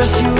just you